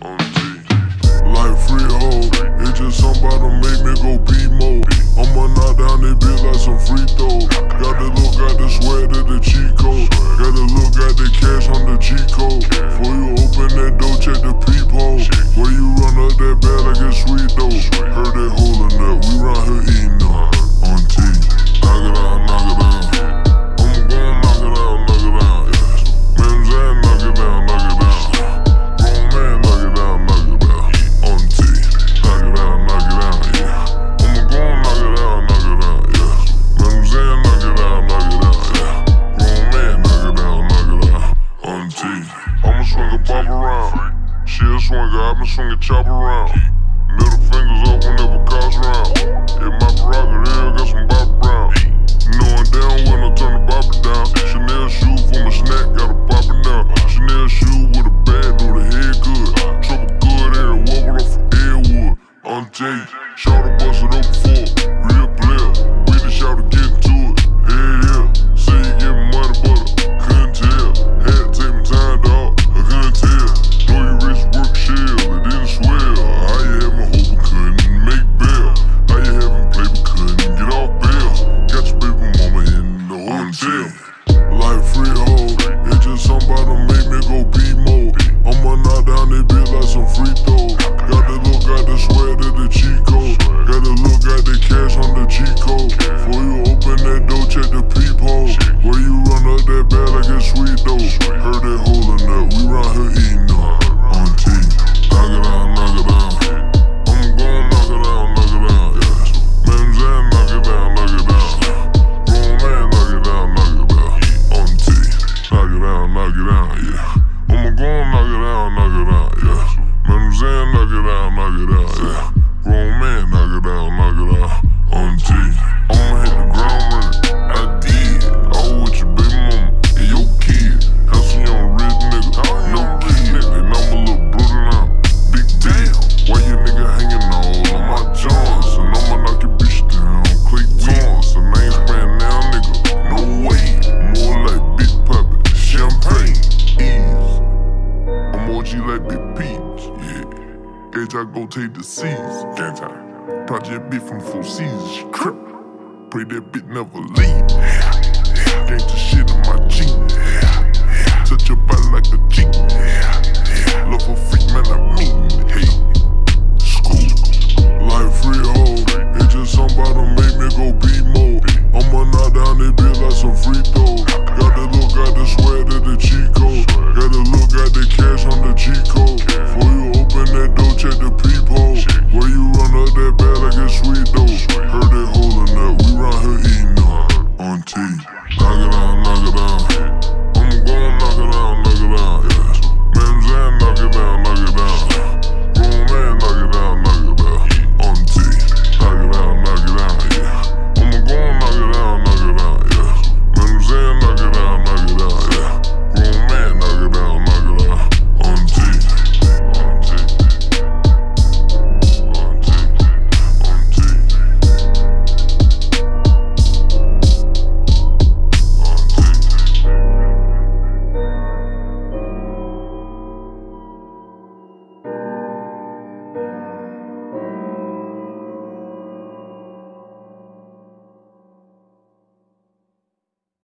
Like freehold, it's just somebody make me go B mode. I'ma knock down this bitch like some free throw. bump around. She a swinger, I been swinging chop around. Middle fingers up whenever cars around. Yeah, my prerogative. Yeah. age, I go take the seas. Gang time. Project B from Four Seasons. Trip. Pray that bitch never leave. Gang the shit on my jeans.